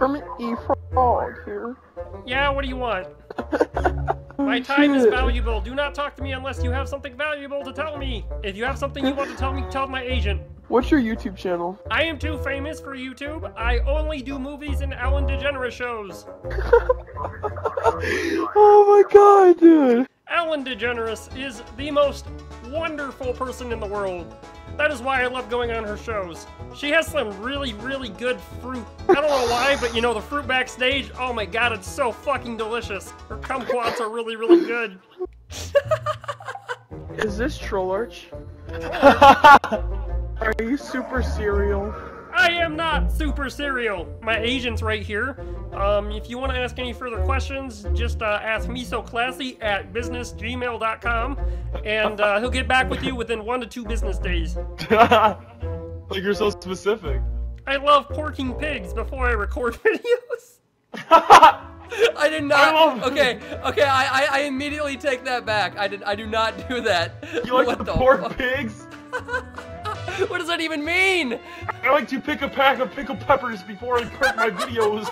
Kermit E. Frog here. Yeah, what do you want? My time is valuable. Do not talk to me unless you have something valuable to tell me. If you have something you want to tell me, tell my agent. What's your YouTube channel? I am too famous for YouTube. I only do movies and Ellen DeGeneres shows. oh my god, dude. Ellen DeGeneres is the most wonderful person in the world. That is why I love going on her shows. She has some really, really good fruit. I don't know why, but you know, the fruit backstage, oh my god, it's so fucking delicious. Her kumquats are really, really good. Is this Troll Arch? Are you super cereal? I am not super cereal. My agent's right here. Um, if you want to ask any further questions, just uh, ask me so classy at businessgmail.com, and uh, he'll get back with you within one to two business days. like you're so specific. I love porking pigs before I record videos. I did not. love- okay, okay. I, I I immediately take that back. I did. I do not do that. You like what the pork fuck? pigs? What does that even mean? I like to pick a pack of pickled peppers before I print my videos.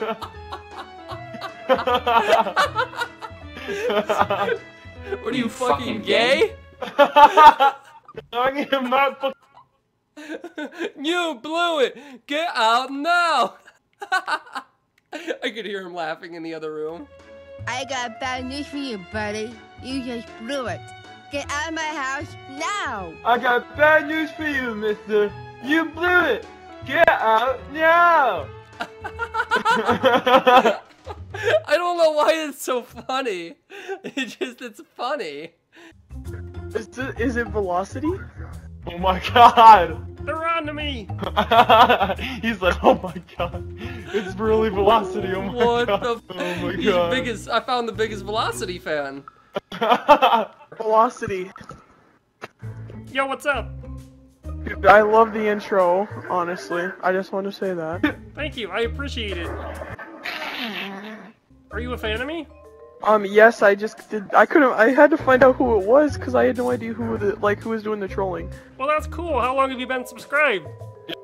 What are you, You fucking, fucking gay? I am not fucking. you blew it. Get out now. I could hear him laughing in the other room. I got bad news for you, buddy. You just blew it. Get out of my house now! I got bad news for you, mister. You blew it. Get out now. I don't know why it's so funny. It just it's funny. Is it, is it Velocity? oh my god. They're on to me. He's like, oh my god. It's really velocity. Oh my What god. the? F- oh my He's god. biggest. I found the biggest Velocity fan. Velocity. Yo, what's up? Dude, I love the intro, honestly. I just want to say that. Thank you. I appreciate it. Are you a fan of me? Um, yes, I just did. I couldn't. I had to find out who it was because I had no idea who the like who was doing the trolling. Well, that's cool. How long have you been subscribed?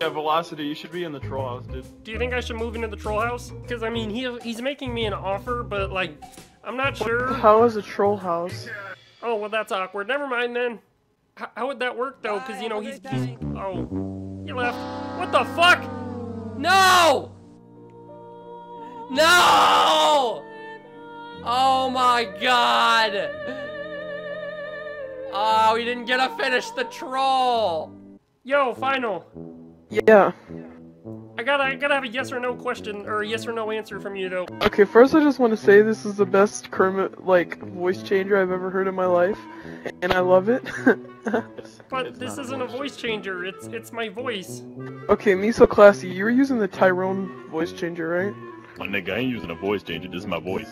yeah, velocity. You should be in the troll house, dude. Do you think I should move into the troll house? Because I mean, he he's making me an offer, but like, I'm not sure. How is a troll house? Oh, well, that's awkward. Never mind then. H- how would that work though? Because you know he's, he's oh, he left. What the fuck? No! No! Oh my god! Oh, we didn't get to finish the troll. Yo, final. Yeah. I gotta I gotta have a yes or no question or a yes or no answer from you though. Okay, first I just want to say this is the best Kermit like voice changer I've ever heard in my life, and I love it. But It's this isn't a voice voice changer. It's it's my voice. okay, me so classy. You were using the Tyrone voice changer, right? My nigga, I ain't using a voice changer. This is my voice.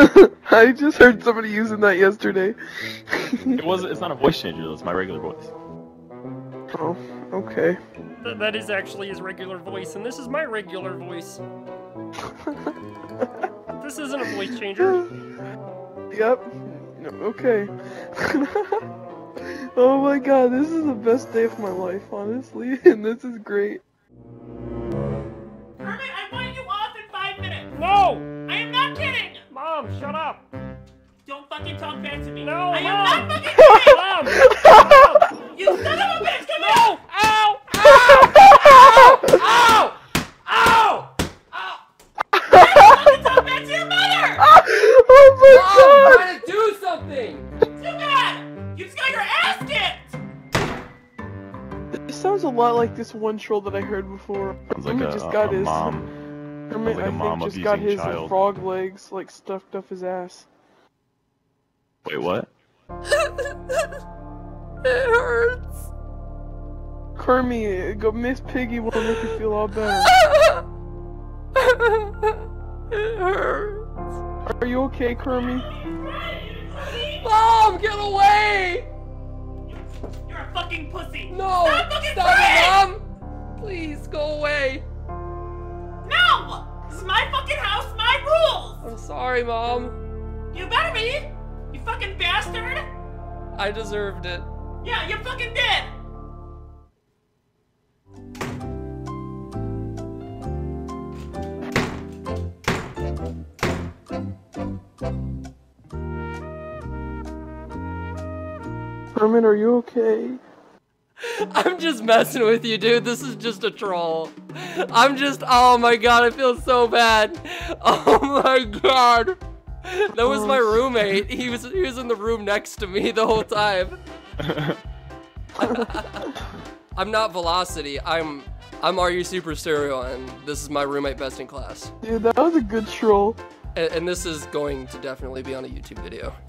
I just heard somebody using that yesterday. It wasn't. It's not a voice changer. though, It's my regular voice. oh, okay. Th- that is actually his regular voice, and this is my regular voice. This isn't a voice changer. Yep. No, Okay. oh my god, this is the best day of my life, honestly, and this is great. Fucking back to me. No, I am Mom. not fucking kidding. Mom! Mom! You son of a bitch, come No! here. Ow! Ow! Ow! Fucking talk back to your mother. oh Mom, my god! trying to do something! Too bad. You just got your ass kicked. This sounds a lot like this one troll that I heard before. Sounds like Kermit a, just got a his. mom. Kermit, like a I mom think, just got his uh, child. frog legs like stuffed up his ass. Wait, what? It hurts. Kermit, go Miss Piggy will make you feel all better. it hurts. Are you okay, Kermit? Mom, get away! You're a fucking pussy. No! Stop fucking Stop it, Mom! Please go away. No. This is my fucking house, my rules. I'm sorry, Mom. You better be. You fucking bastard! I deserved it. Yeah, you fucking did! Herman, are you okay? I'm just messing with you, dude. This is just a troll. I'm just, oh my god, I feel so bad. Oh my god. That was oh, my roommate. He was he was in the room next to me the whole time. I'm not Velocity. I'm I'm RU Super Cereal, and this is my roommate best in class. Dude, that was a good troll. And, and this is going to definitely be on a YouTube video.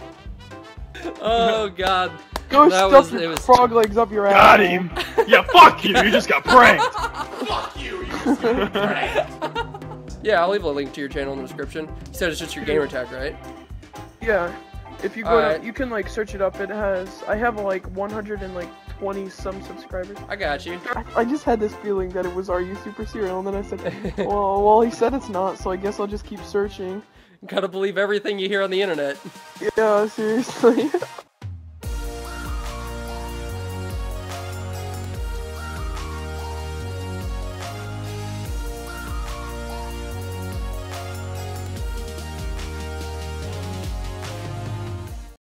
Oh god. Go That stuff was- your it was- frog legs up your ass. Got him. Yeah, fuck you. You just got pranked. Fuck you, you Yeah, I'll leave a link to your channel in the description. You said it's just your gamer tag, right? Yeah. If you go Alright. to, you can like search it up. It has, I have like 120 some subscribers. I got you. I, I just had this feeling that it was Are You Super Cereal, and then I said, well, well, he said it's not, so I guess I'll just keep searching. Gotta believe everything you hear on the internet. Yeah, seriously.